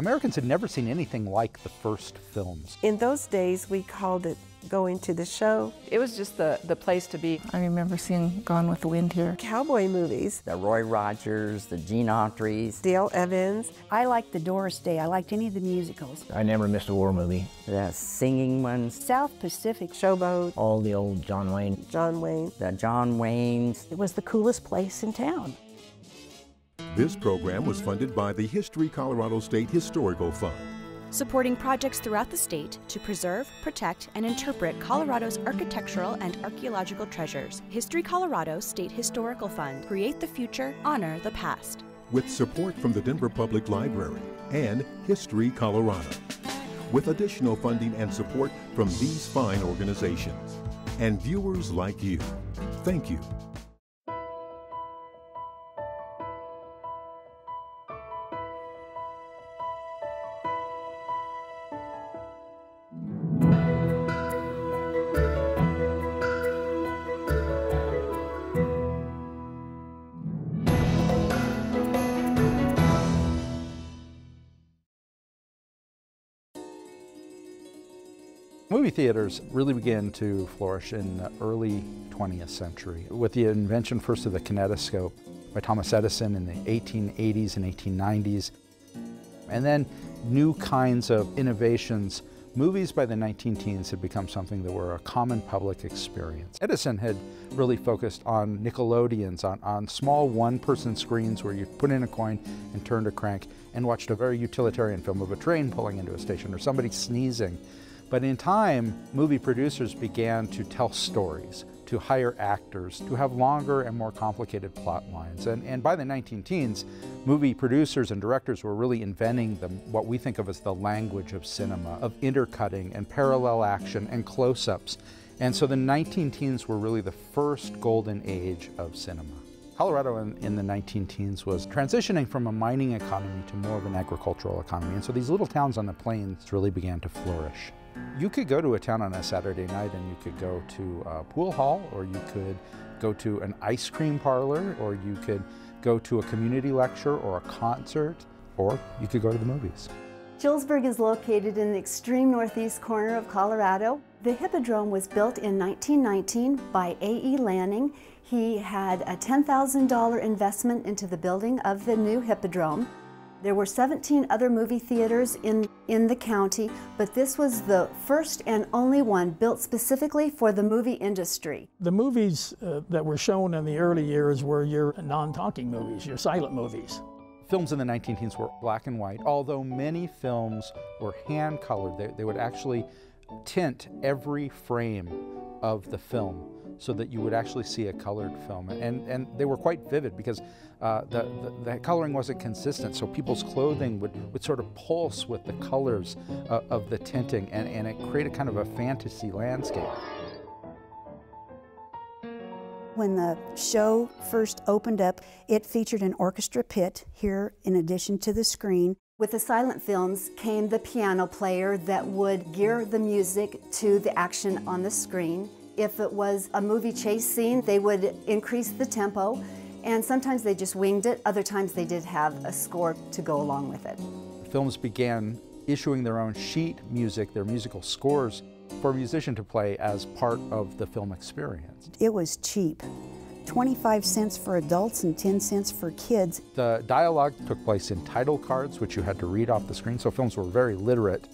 Americans had never seen anything like the first films. In those days, we called it going to the show. It was just the, the place to be. I remember seeing Gone with the Wind here. Cowboy movies. The Roy Rogers, the Gene Autry's. Dale Evans. I liked the Doris Day. I liked any of the musicals. I never missed a war movie. The singing ones. South Pacific. Showboat. All the old John Wayne. John Wayne. The John Waynes. It was the coolest place in town. This program was funded by the History Colorado State Historical Fund. Supporting projects throughout the state to preserve, protect, and interpret Colorado's architectural and archaeological treasures. History Colorado State Historical Fund. Create the future, honor the past. With support from the Denver Public Library and History Colorado. With additional funding and support from these fine organizations. And viewers like you. Thank you Movie theaters really began to flourish in the early 20th century with the invention first of the kinetoscope by Thomas Edison in the 1880s and 1890s. And then new kinds of innovations. Movies by the 19 teens had become something that were a common public experience. Edison had really focused on Nickelodeons, on, on small one-person screens where you put in a coin and turned a crank and watched a very utilitarian film of a train pulling into a station or somebody sneezing. But in time, movie producers began to tell stories, to hire actors, to have longer and more complicated plot lines. And, and by the 19 teens, movie producers and directors were really inventing the, what we think of as the language of cinema, of intercutting and parallel action and close-ups. And so the 19 teens were really the first golden age of cinema. Colorado in, in, the 19 teens was transitioning from a mining economy to more of an agricultural economy. And so these little towns on the plains really began to flourish. You could go to a town on a Saturday night and you could go to a pool hall, or you could go to an ice cream parlor, or you could go to a community lecture or a concert, or you could go to the movies. Julesburg is located in the extreme northeast corner of Colorado. The Hippodrome was built in 1919 by A.E. Lanning. He had a $10,000 investment into the building of the new Hippodrome. There were 17 other movie theaters in, in the county, but this was the first and only one built specifically for the movie industry. The movies uh, that were shown in the early years were your non-talking movies, your silent movies. Films in the 19 teens were black and white, although many films were hand-colored. They, they would actually tint every frame of the film so that you would actually see a colored film. And, and they were quite vivid because uh, the, the, the, coloring wasn't consistent, so people's clothing would, would sort of pulse with the colors uh, of the tinting, and, and it created kind of a fantasy landscape. When the show first opened up, it featured an orchestra pit here in addition to the screen. With the silent films came the piano player that would gear the music to the action on the screen. If it was a movie chase scene, they would increase the tempo. And sometimes they just winged it, other times they did have a score to go along with it. Films began issuing their own sheet music, their musical scores, for a musician to play as part of the film experience. It was cheap. 25 cents for adults and 10 cents for kids. The dialogue took place in title cards, which you had to read off the screen, so films were very literate.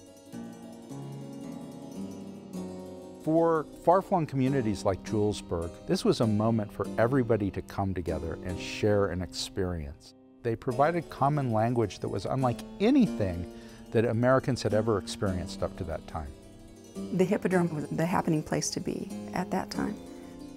For far-flung communities like Julesburg, this was a moment for everybody to come together and share an experience. They provided common language that was unlike anything that Americans had ever experienced up to that time. The Hippodrome was the happening place to be at that time.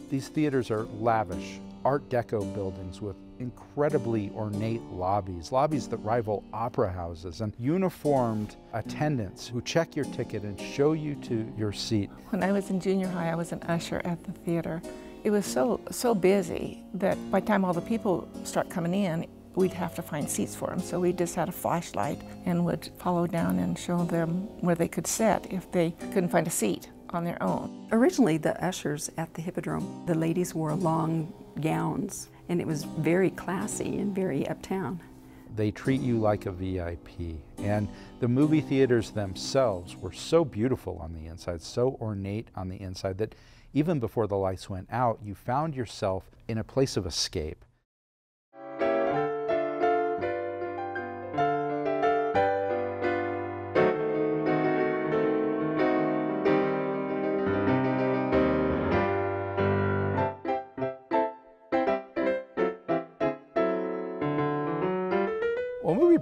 These theaters are lavish, Art Deco buildings with incredibly ornate lobbies, lobbies that rival opera houses, and uniformed attendants who check your ticket and show you to your seat. When I was in junior high, I was an usher at the theater. It was so, so busy that by the time all the people start coming in, we'd have to find seats for them. So we just had a flashlight and would follow down and show them where they could sit if they couldn't find a seat on their own. Originally, the ushers at the Hippodrome, the ladies wore long gowns and it was very classy and very uptown. They treat you like a VIP. And the movie theaters themselves were so beautiful on the inside, so ornate on the inside, that even before the lights went out, you found yourself in a place of escape.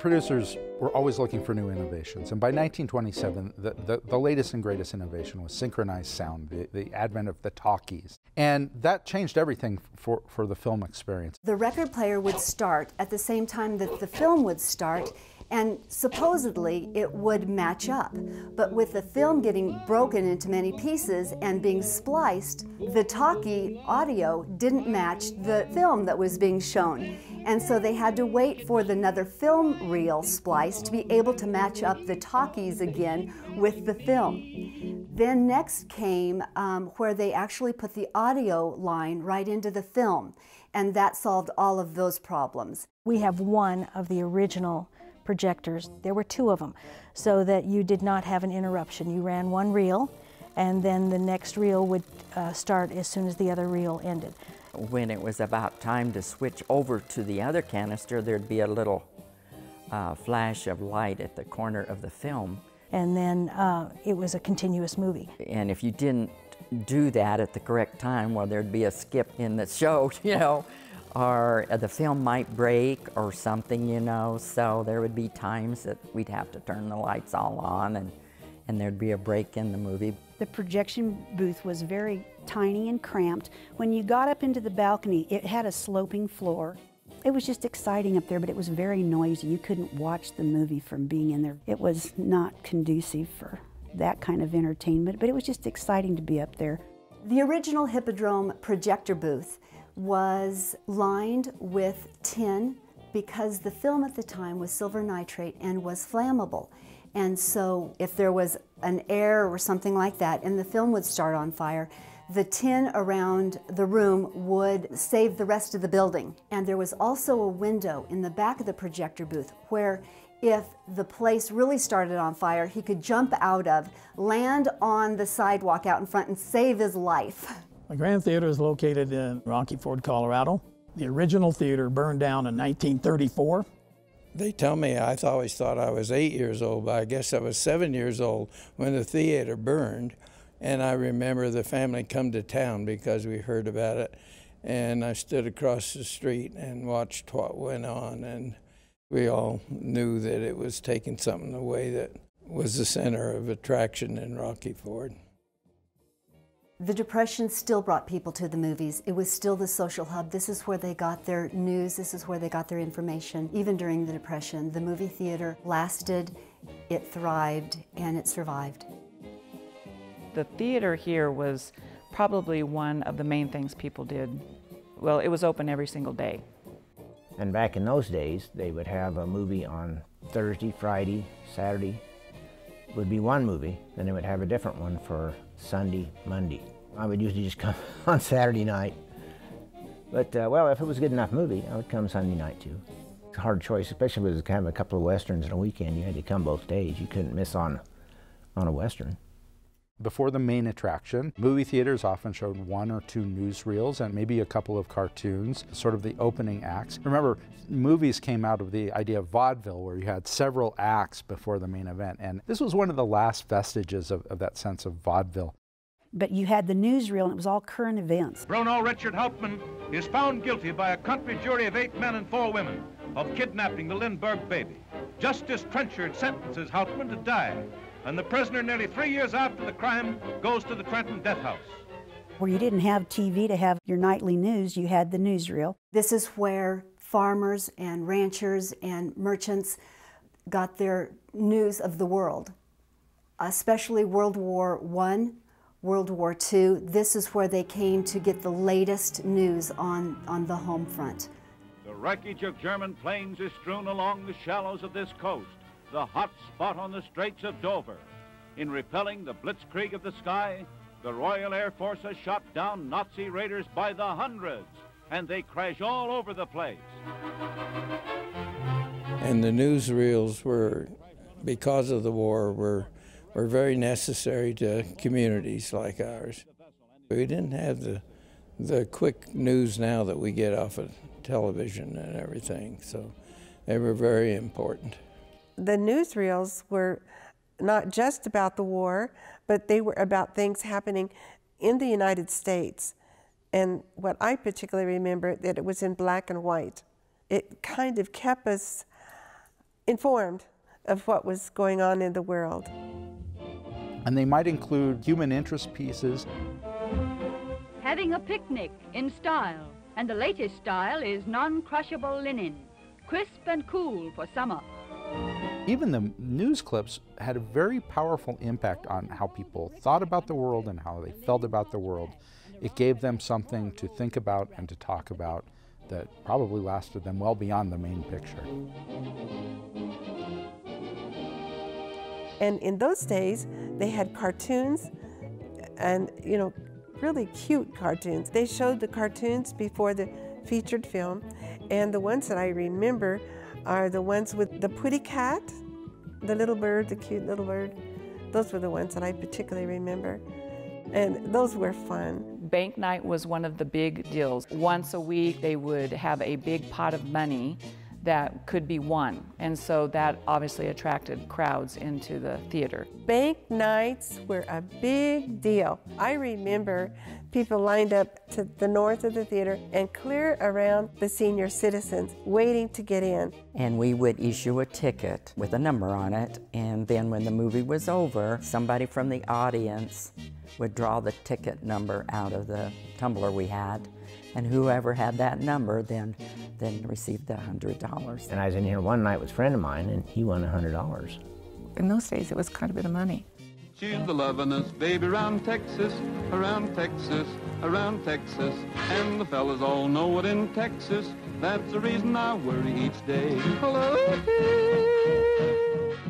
Producers were always looking for new innovations, and by 1927, the, the, the, latest and greatest innovation was synchronized sound, the, the advent of the talkies. And that changed everything for, for the film experience. The record player would start at the same time that the film would start, and supposedly it would match up. But with the film getting broken into many pieces and being spliced, the talkie audio didn't match the film that was being shown. And so they had to wait for the another film reel splice to be able to match up the talkies again with the film. Then next came um, where they actually put the audio line right into the film, and that solved all of those problems. We have one of the original projectors. There were two of them, so that you did not have an interruption. You ran one reel, and then the next reel would uh, start as soon as the other reel ended. When it was about time to switch over to the other canister, there'd be a little uh, flash of light at the corner of the film. And then uh, it was a continuous movie. And if you didn't do that at the correct time, well, there'd be a skip in the show, you know or the film might break or something, you know, so there would be times that we'd have to turn the lights all on and, and there'd be a break in the movie. The projection booth was very tiny and cramped. When you got up into the balcony, it had a sloping floor. It was just exciting up there, but it was very noisy. You couldn't watch the movie from being in there. It was not conducive for that kind of entertainment, but it was just exciting to be up there. The original Hippodrome projector booth was lined with tin because the film at the time was silver nitrate and was flammable. And so if there was an air or something like that and the film would start on fire, the tin around the room would save the rest of the building. And there was also a window in the back of the projector booth where if the place really started on fire, he could jump out of, land on the sidewalk out in front and save his life. The Grand Theater is located in Rocky Ford, Colorado. The original theater burned down in 1934. They tell me I always thought I was eight years old, but I guess I was seven years old when the theater burned. And I remember the family come to town because we heard about it. And I stood across the street and watched what went on. And we all knew that it was taking something away that was the center of attraction in Rocky Ford. The Depression still brought people to the movies. It was still the social hub. This is where they got their news, this is where they got their information. Even during the Depression, the movie theater lasted, it thrived, and it survived. The theater here was probably one of the main things people did. Well, it was open every single day. And back in those days, they would have a movie on Thursday, Friday, Saturday, would be one movie, then they would have a different one for Sunday, Monday. I would usually just come on Saturday night. But, uh, well, if it was a good enough movie, I would come Sunday night too. It's a hard choice, especially if it was kind of a couple of westerns in a weekend. You had to come both days. You couldn't miss on, on a western. Before the main attraction, movie theaters often showed one or two newsreels and maybe a couple of cartoons, sort of the opening acts. Remember, movies came out of the idea of vaudeville where you had several acts before the main event, and this was one of the last vestiges of, of that sense of vaudeville. But you had the newsreel and it was all current events. Bruno Richard Hauptmann is found guilty by a country jury of eight men and four women of kidnapping the Lindbergh baby. Justice Trenchard sentences Hauptmann to die and the prisoner nearly three years after the crime goes to the Trenton death house. Where you didn't have TV to have your nightly news, you had the newsreel. This is where farmers and ranchers and merchants got their news of the world, especially World War I, World War II. This is where they came to get the latest news on, on the home front. The wreckage of German planes is strewn along the shallows of this coast the hot spot on the Straits of Dover. In repelling the blitzkrieg of the sky, the Royal Air Force has shot down Nazi raiders by the hundreds, and they crash all over the place. And the newsreels were, because of the war, were, were very necessary to communities like ours. We didn't have the, the quick news now that we get off of television and everything, so they were very important. The newsreels were not just about the war, but they were about things happening in the United States. And what I particularly remember that it was in black and white. It kind of kept us informed of what was going on in the world. And they might include human interest pieces. Having a picnic in style, and the latest style is non-crushable linen, crisp and cool for summer. Even the news clips had a very powerful impact on how people thought about the world and how they felt about the world. It gave them something to think about and to talk about that probably lasted them well beyond the main picture. And in those days, they had cartoons and, you know, really cute cartoons. They showed the cartoons before the featured film, and the ones that I remember are the ones with the putty cat, the little bird, the cute little bird. Those were the ones that I particularly remember. And those were fun. Bank night was one of the big deals. Once a week, they would have a big pot of money that could be won. And so that obviously attracted crowds into the theater. Bank nights were a big deal. I remember people lined up to the north of the theater and clear around the senior citizens waiting to get in. And we would issue a ticket with a number on it, and then when the movie was over, somebody from the audience would draw the ticket number out of the tumbler we had, and whoever had that number then then received the hundred dollars. And I was in here one night with a friend of mine, and he won a hundred dollars. In those days, it was quite a bit of money. She's the lovin'est baby around Texas, around Texas, around Texas. And the fellas all know it in Texas. That's the reason I worry each day.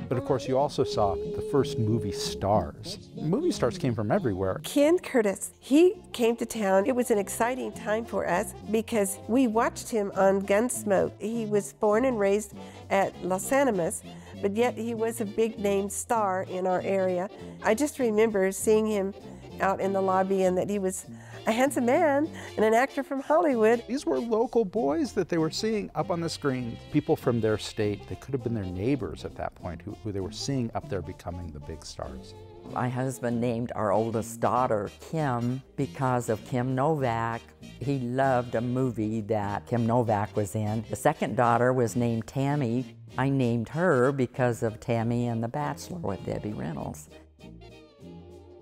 But of course, you also saw the first movie stars. Movie stars came from everywhere. Ken Curtis, he came to town. It was an exciting time for us because we watched him on Gunsmoke. He was born and raised at Las Animas, but yet he was a big name star in our area. I just remember seeing him out in the lobby and that he was a handsome man and an actor from Hollywood. These were local boys that they were seeing up on the screen. People from their state, they could have been their neighbors at that point, who, who they were seeing up there becoming the big stars. My husband named our oldest daughter Kim because of Kim Novak. He loved a movie that Kim Novak was in. The second daughter was named Tammy. I named her because of Tammy and The Bachelor with Debbie Reynolds.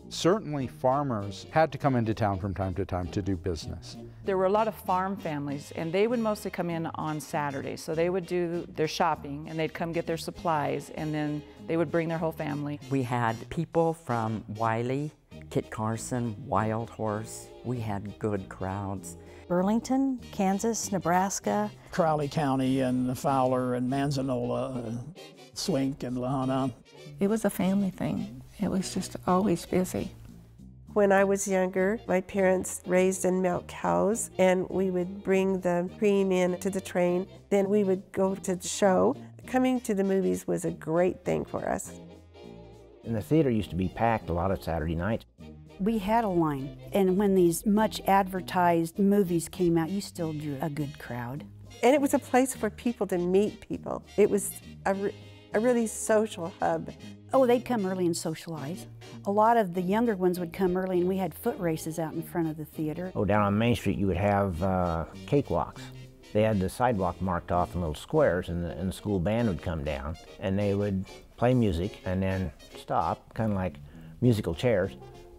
Certainly, farmers had to come into town from time to time to do business. There were a lot of farm families, and they would mostly come in on Saturdays. So they would do their shopping, and they'd come get their supplies, and then they would bring their whole family. We had people from Wiley, Kit Carson, Wild Horse. We had good crowds. Burlington, Kansas, Nebraska. Crowley County and Fowler and Manzanola, uh, Swink and La Junta. It was a family thing. It was just always busy. When I was younger, my parents raised and milked cows, and we would bring the cream in to the train. Then we would go to the show. Coming to the movies was a great thing for us. And the theater used to be packed a lot of Saturday nights. We had a line, and when these much advertised movies came out, you still drew a good crowd. And it was a place for people to meet people. It was a, re a really social hub. Oh, they'd come early and socialize. A lot of the younger ones would come early, and we had foot races out in front of the theater. Oh, down on Main Street, you would have uh, cakewalks. They had the sidewalk marked off in little squares, and the, and the school band would come down, and they would play music and then stop, kind of like musical chairs.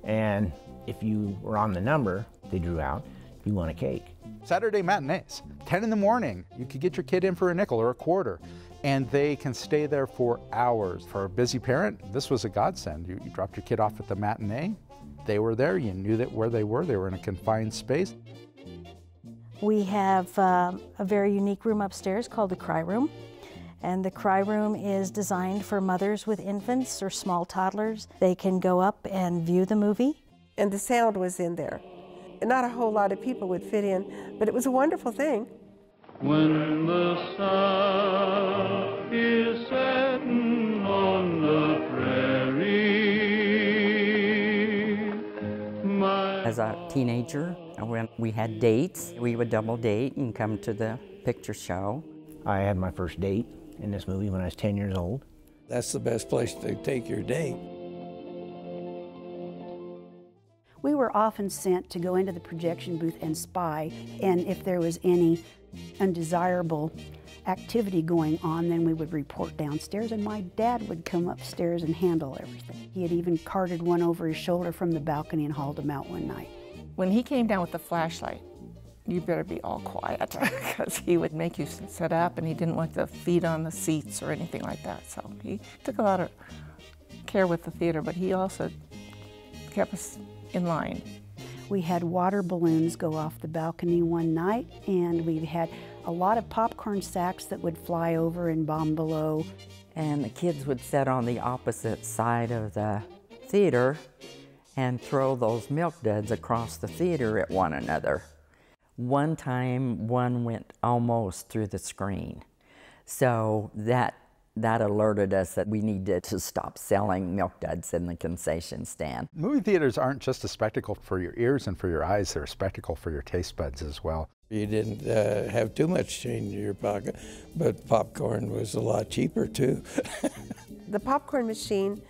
And if you were on the number they drew out, you won a cake. Saturday matinees, 10 in the morning. You could get your kid in for a nickel or a quarter and they can stay there for hours. For a busy parent, this was a godsend. You, you dropped your kid off at the matinee, they were there, you knew that where they were, they were in a confined space. We have um, a very unique room upstairs called the Cry Room. And the Cry Room is designed for mothers with infants or small toddlers. They can go up and view the movie. And the sound was in there. Not a whole lot of people would fit in, but it was a wonderful thing. When the son was a teenager, when we had dates, we would double date and come to the picture show. I had my first date in this movie when I was 10 years old. That's the best place to take your date. We were often sent to go into the projection booth and spy, and if there was any undesirable activity going on, then we would report downstairs, and my dad would come upstairs and handle everything. He had even carted one over his shoulder from the balcony and hauled him out one night. When he came down with the flashlight, you better be all quiet because he would make you sit up and he didn't want the feet on the seats or anything like that. So he took a lot of care with the theater, but he also kept us in line. We had water balloons go off the balcony one night, and we had a lot of popcorn sacks that would fly over and bomb below. And the kids would sit on the opposite side of the theater and throw those milk duds across the theater at one another. One time, one went almost through the screen. So that that alerted us that we needed to stop selling milk duds in the concession stand. Movie theaters aren't just a spectacle for your ears and for your eyes, they're a spectacle for your taste buds as well. You didn't uh, have too much change in your pocket, but popcorn was a lot cheaper too. the popcorn machine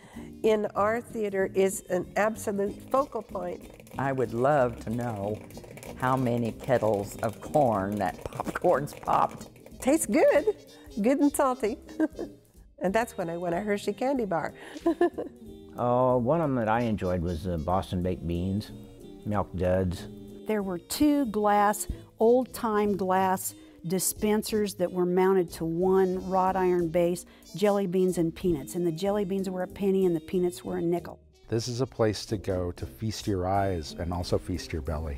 in our theater is an absolute focal point. I would love to know how many kettles of corn that popcorn's popped. Tastes good, good and salty. and that's when I won a Hershey candy bar. oh, one of them that I enjoyed was the Boston baked beans, milk duds. There were two glass, old time glass dispensers that were mounted to one wrought iron base, jelly beans and peanuts. And the jelly beans were a penny and the peanuts were a nickel. This is a place to go to feast your eyes and also feast your belly.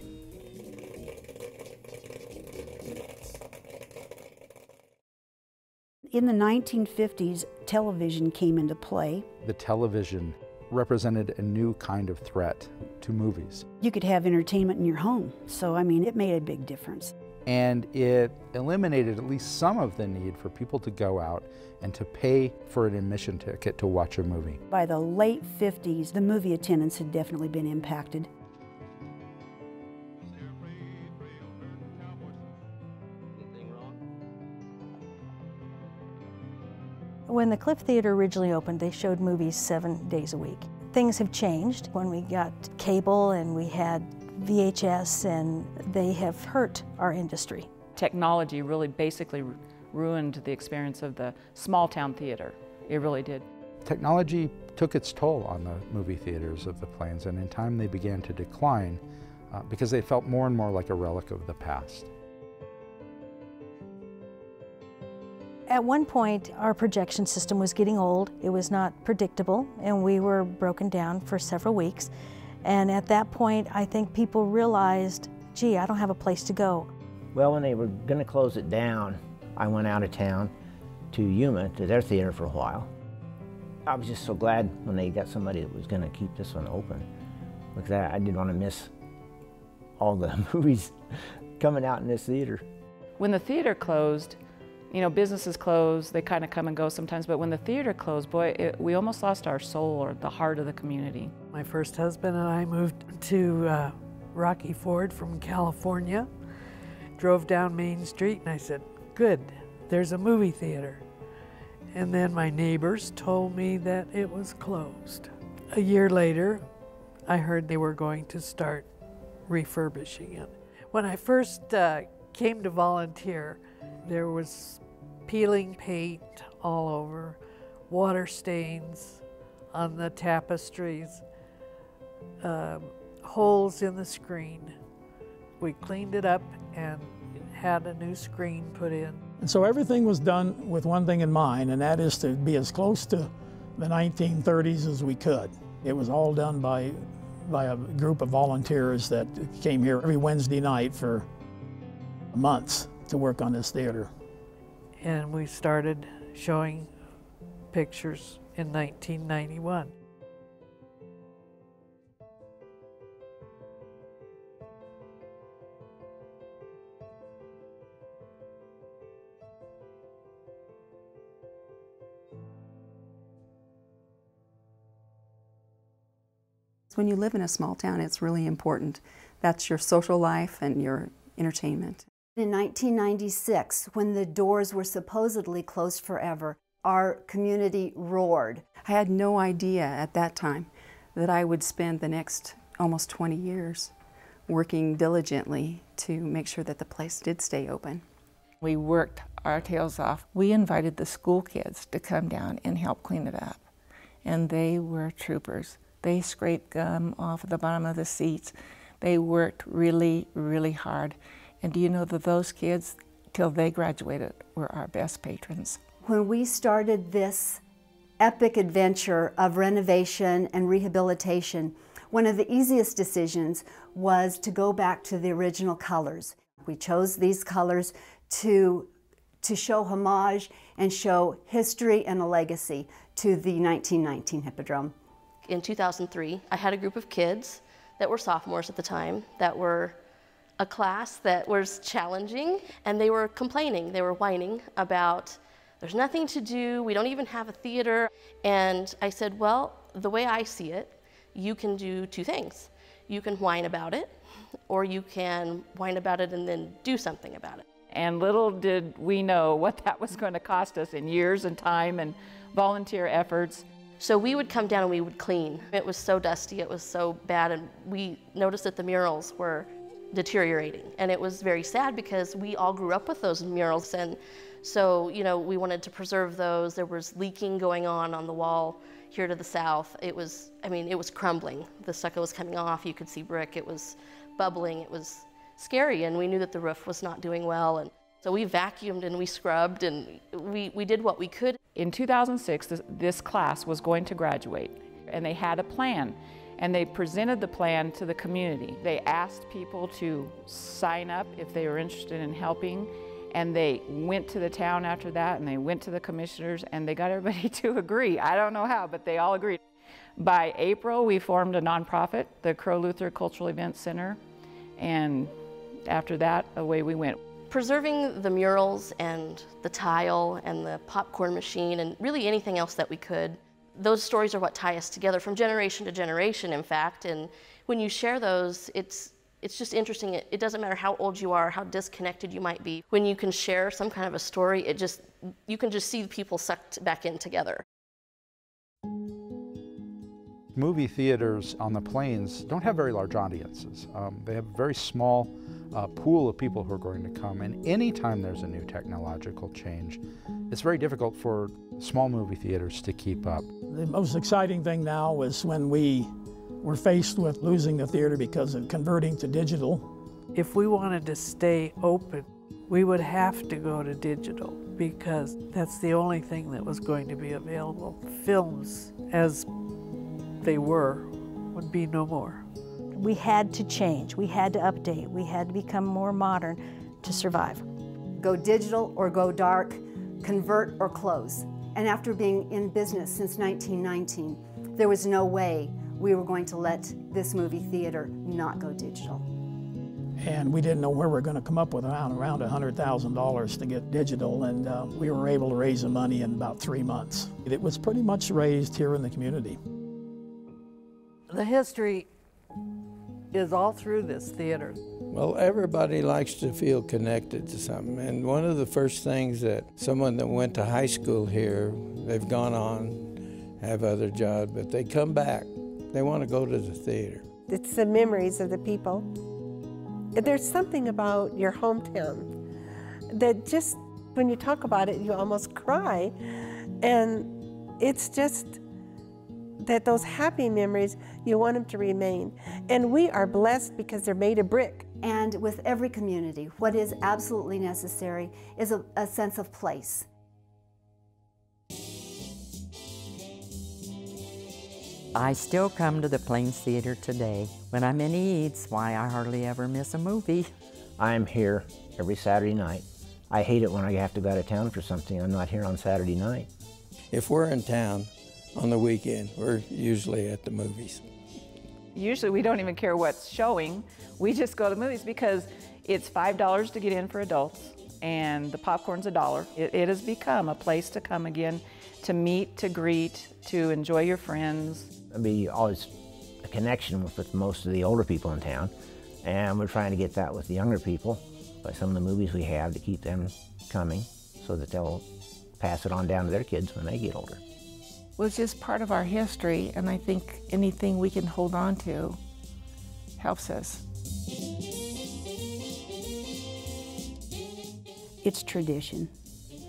In the 1950s, television came into play. The television represented a new kind of threat to movies. You could have entertainment in your home, so I mean, it made a big difference. And it eliminated at least some of the need for people to go out and to pay for an admission ticket to watch a movie. By the late 50s, the movie attendance had definitely been impacted. When the Cliff Theater originally opened, they showed movies seven days a week. Things have changed when we got cable and we had VHS, and they have hurt our industry. Technology really basically ruined the experience of the small town theater. It really did. Technology took its toll on the movie theaters of the plains, and in time they began to decline uh, because they felt more and more like a relic of the past. At one point, our projection system was getting old. It was not predictable, and we were broken down for several weeks. And at that point, I think people realized, gee, I don't have a place to go. Well, when they were going to close it down, I went out of town to Yuma, to their theater for a while. I was just so glad when they got somebody that was going to keep this one open. Because I, I didn't want to miss all the movies coming out in this theater. When the theater closed, you know, businesses close, they kind of come and go sometimes, but when the theater closed, boy, it, we almost lost our soul or the heart of the community. My first husband and I moved to uh, Rocky Ford from California, drove down Main Street, and I said, Good, there's a movie theater. And then my neighbors told me that it was closed. A year later, I heard they were going to start refurbishing it. When I first uh, came to volunteer, there was peeling paint all over, water stains on the tapestries, um, holes in the screen. We cleaned it up and had a new screen put in. And so everything was done with one thing in mind, and that is to be as close to the 1930s as we could. It was all done by, by a group of volunteers that came here every Wednesday night for months to work on this theater. And we started showing pictures in 1991. When you live in a small town, it's really important. That's your social life and your entertainment. In 1996, when the doors were supposedly closed forever, our community roared. I had no idea at that time that I would spend the next almost 20 years working diligently to make sure that the place did stay open. We worked our tails off. We invited the school kids to come down and help clean it up, and they were troopers. They scraped gum off the bottom of the seats. They worked really, really hard. And do you know that those kids, till they graduated, were our best patrons? When we started this epic adventure of renovation and rehabilitation, one of the easiest decisions was to go back to the original colors. We chose these colors to, to show homage and show history and a legacy to the 1919 Hippodrome. In 2003, I had a group of kids that were sophomores at the time that were a class that was challenging and they were complaining, they were whining about there's nothing to do, we don't even have a theater. And I said, well, the way I see it, you can do two things. You can whine about it, or you can whine about it and then do something about it. And little did we know what that was going to cost us in years and time and volunteer efforts. So we would come down and we would clean. It was so dusty, it was so bad, and we noticed that the murals were deteriorating. And it was very sad because we all grew up with those murals. And so, you know, we wanted to preserve those. There was leaking going on on the wall here to the south. It was, I mean, it was crumbling. The stucco was coming off. You could see brick. It was bubbling. It was scary. And we knew that the roof was not doing well. And so we vacuumed and we scrubbed and we, we did what we could. In 2006, this, this class was going to graduate and they had a plan and they presented the plan to the community. They asked people to sign up if they were interested in helping and they went to the town after that and they went to the commissioners and they got everybody to agree. I don't know how, but they all agreed. By April, we formed a nonprofit, the Crow Luther Cultural Events Center, and after that, away we went. Preserving the murals and the tile and the popcorn machine and really anything else that we could, those stories are what tie us together from generation to generation, in fact. And when you share those, it's it's just interesting. It, it, doesn't matter how old you are, how disconnected you might be. When you can share some kind of a story, it just you can just see people sucked back in together. Movie theaters on the plains don't have very large audiences. Um, they have very small uh, pool of people who are going to come, and anytime there's a new technological change, it's very difficult for small movie theaters to keep up. The most exciting thing now was when we were faced with losing the theater because of converting to digital. If we wanted to stay open, we would have to go to digital because that's the only thing that was going to be available. Films, as they were, would be no more. We had to change, we had to update, we had to become more modern to survive. Go digital or go dark, convert or close. And after being in business since 1919, there was no way we were going to let this movie theater not go digital. And we didn't know where we were going to come up with around, around $100,000 to get digital, and uh, we were able to raise the money in about three months. It was pretty much raised here in the community. The history is all through this theater. Well, everybody likes to feel connected to something. And one of the first things that someone that went to high school here, they've gone on, have other jobs, but they come back they want to go to the theater. It's the memories of the people. There's something about your hometown that just, when you talk about it, you almost cry. And it's just that those happy memories, you want them to remain. And we are blessed because they're made of brick. And with every community, what is absolutely necessary is a, a sense of place. I still come to the Plains Theater today. When I'm in Eads, why I hardly ever miss a movie. I'm here every Saturday night. I hate it when I have to go out of town for something. I'm not here on Saturday night. If we're in town on the weekend, we're usually at the movies. Usually we don't even care what's showing. We just go to the movies because it's $5 to get in for adults and the popcorn's a dollar. It, it has become a place to come again, to meet, to greet, to enjoy your friends we always a connection with, with most of the older people in town, and we're trying to get that with the younger people by some of the movies we have to keep them coming so that they'll pass it on down to their kids when they get older. Well, it's just part of our history, and I think anything we can hold on to helps us. It's tradition,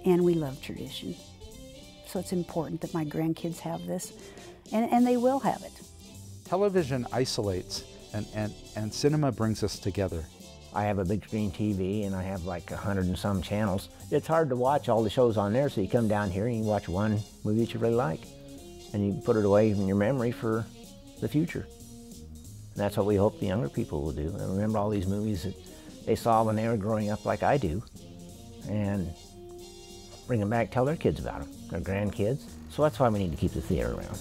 and we love tradition. So it's important that my grandkids have this, and, and they will have it. Television isolates, and, and, and cinema brings us together. I have a big screen TV and I have like a hundred and some channels. It's hard to watch all the shows on there, so you come down here and you watch one movie that you really like. And you put it away in your memory for the future. And that's what we hope the younger people will do. And remember all these movies that they saw when they were growing up like I do. And bring them back, tell their kids about them, their grandkids. So that's why we need to keep the theater around.